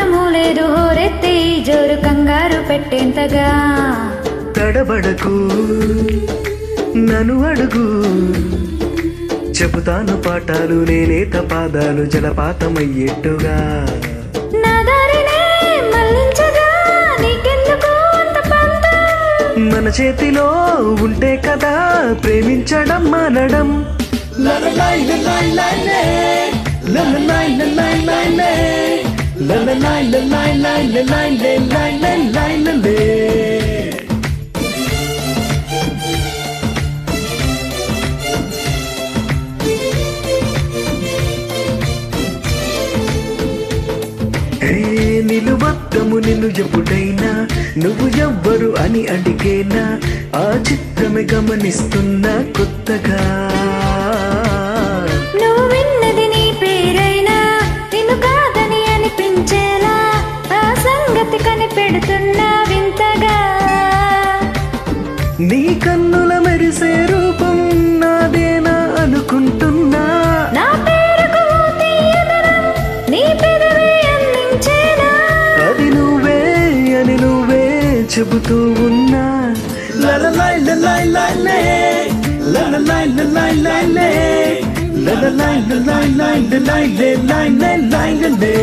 మాత్రమూ లేదు హోరెత్తే జోరు కంగారు పెట్టేంతగా తడబడకు నన్ను అడుగు చెబుతాను పాఠాలు నేనేత పాదాలు జలపాతమయ్యేట్టుగా మన చేతిలో ఉంటే కదా ప్రేమించడం మానడం లే. లే. లే లే లలే. ఏ నిలువత్తము నిన్ను ఎప్పుడైనా నువ్వు ఎవ్వరు అని అడిగేనా? ఆ చిత్రమే గమనిస్తున్నా కొత్తగా. సంగతి కనిపెడుతున్నా వింతగా నీ కన్నుల మెరిసే రూపం నాదేనా అనుకుంటున్నా నా పేరుకు నీ పెదవి అందించేనా అది నువ్వే అని నువ్వే చెబుతూ ఉన్నా లలలాయ్ లలాయ్ లాయ్ లే. లలలాయ్ లలాయ్ లాయ్ లే. లలలాయ్ లలాయ్ లాయ్ లలాయ్ లే లాయ్ లే లాయ్ లలే.